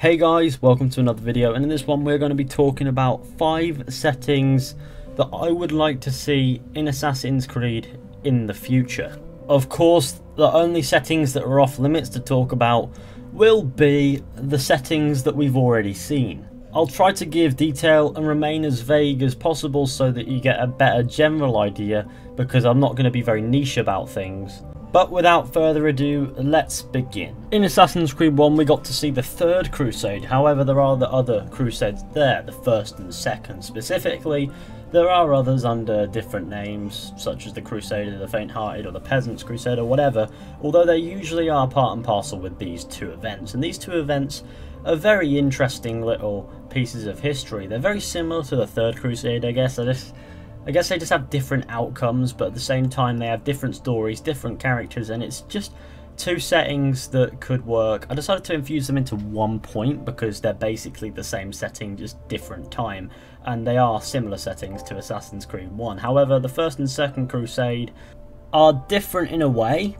Hey guys, welcome to another video and in this one we're going to be talking about 5 settings that I would like to see in Assassin's Creed in the future. Of course, the only settings that are off limits to talk about will be the settings that we've already seen. I'll try to give detail and remain as vague as possible so that you get a better general idea because I'm not going to be very niche about things. But without further ado, let's begin. In Assassin's Creed 1 we got to see the third crusade, however there are the other crusades there, the first and second specifically. There are others under different names, such as the Crusader, the Faint-Hearted, or the Peasants Crusade, or whatever, although they usually are part and parcel with these two events. And these two events are very interesting little pieces of history. They're very similar to the Third Crusade, I guess. I just I guess they just have different outcomes, but at the same time they have different stories, different characters, and it's just two settings that could work. I decided to infuse them into one point because they're basically the same setting, just different time, and they are similar settings to Assassin's Creed 1. However, the first and second Crusade are different in a way,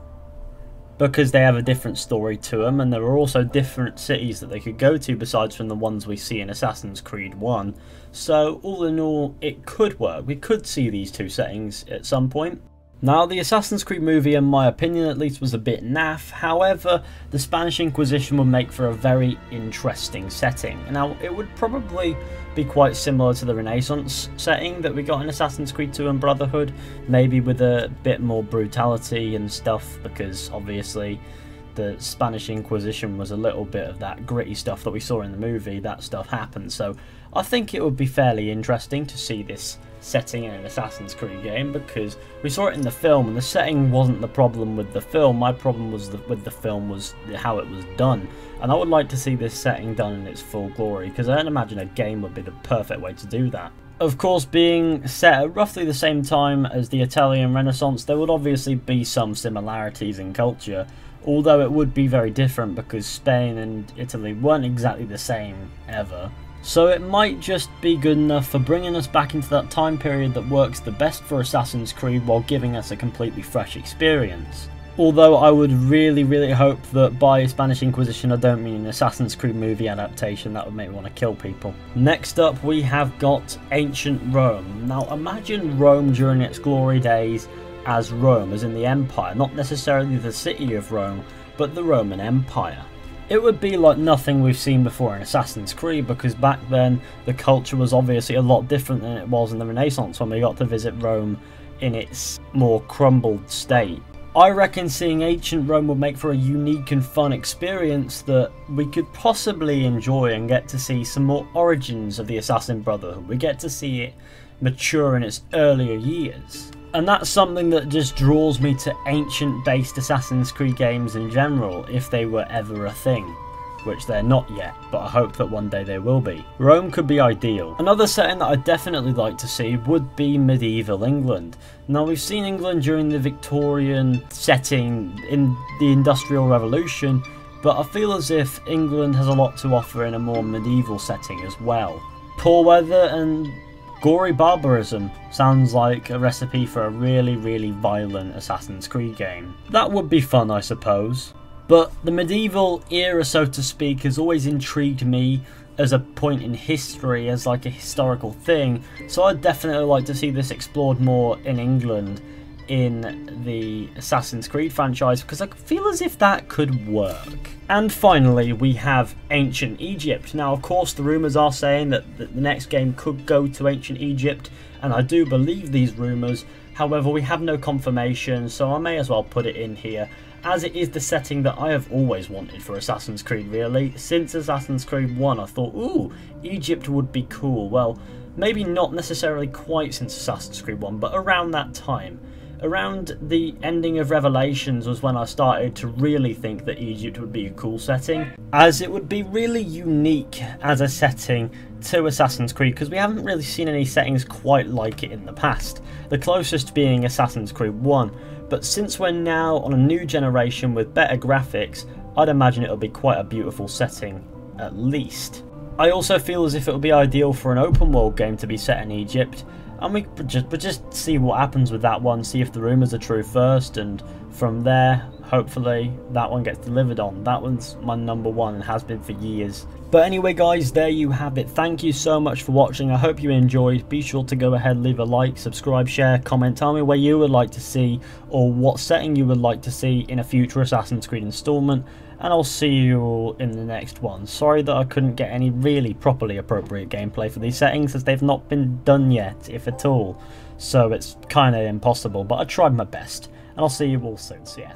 because they have a different story to them, and there are also different cities that they could go to besides from the ones we see in Assassin's Creed 1. So, all in all, it could work. We could see these two settings at some point. Now, the Assassin's Creed movie, in my opinion at least, was a bit naff. However, the Spanish Inquisition would make for a very interesting setting. Now, it would probably be quite similar to the Renaissance setting that we got in Assassin's Creed 2 and Brotherhood, maybe with a bit more brutality and stuff, because obviously the Spanish Inquisition was a little bit of that gritty stuff that we saw in the movie. That stuff happened, so I think it would be fairly interesting to see this setting in an Assassin's Creed game because we saw it in the film and the setting wasn't the problem with the film. My problem was the, with the film was how it was done. And I would like to see this setting done in its full glory because I don't imagine a game would be the perfect way to do that. Of course, being set at roughly the same time as the Italian Renaissance, there would obviously be some similarities in culture, although it would be very different because Spain and Italy weren't exactly the same ever. So it might just be good enough for bringing us back into that time period that works the best for Assassin's Creed while giving us a completely fresh experience. Although I would really, really hope that by Spanish Inquisition I don't mean an Assassin's Creed movie adaptation, that would make me want to kill people. Next up we have got Ancient Rome. Now imagine Rome during its glory days as Rome, as in the Empire, not necessarily the city of Rome, but the Roman Empire. It would be like nothing we've seen before in Assassin's Creed because back then the culture was obviously a lot different than it was in the Renaissance when we got to visit Rome in its more crumbled state. I reckon seeing ancient Rome would make for a unique and fun experience that we could possibly enjoy and get to see some more origins of the Assassin Brotherhood. We get to see it mature in its earlier years. And that's something that just draws me to ancient based Assassin's Creed games in general, if they were ever a thing. Which they're not yet, but I hope that one day they will be. Rome could be ideal. Another setting that I'd definitely like to see would be medieval England. Now we've seen England during the Victorian setting in the Industrial Revolution, but I feel as if England has a lot to offer in a more medieval setting as well. Poor weather and Gory barbarism sounds like a recipe for a really, really violent Assassin's Creed game. That would be fun, I suppose. But the medieval era, so to speak, has always intrigued me as a point in history, as like a historical thing. So I'd definitely like to see this explored more in England in the Assassin's Creed franchise because I feel as if that could work. And finally, we have Ancient Egypt. Now, of course, the rumours are saying that the next game could go to Ancient Egypt, and I do believe these rumours. However, we have no confirmation, so I may as well put it in here, as it is the setting that I have always wanted for Assassin's Creed, really. Since Assassin's Creed 1, I thought, ooh, Egypt would be cool. Well, maybe not necessarily quite since Assassin's Creed 1, but around that time. Around the ending of Revelations was when I started to really think that Egypt would be a cool setting, as it would be really unique as a setting to Assassin's Creed because we haven't really seen any settings quite like it in the past, the closest being Assassin's Creed 1, but since we're now on a new generation with better graphics, I'd imagine it'll be quite a beautiful setting, at least. I also feel as if it would be ideal for an open world game to be set in Egypt, and we just, but just see what happens with that one, see if the rumours are true first, and from there, hopefully that one gets delivered on. That one's my number one and has been for years. But anyway guys, there you have it. Thank you so much for watching. I hope you enjoyed. Be sure to go ahead, leave a like, subscribe, share, comment. Tell me where you would like to see or what setting you would like to see in a future Assassin's Creed installment. And I'll see you all in the next one. Sorry that I couldn't get any really properly appropriate gameplay for these settings as they've not been done yet, if at all. So it's kind of impossible, but I tried my best. And I'll see you all soon. So yeah,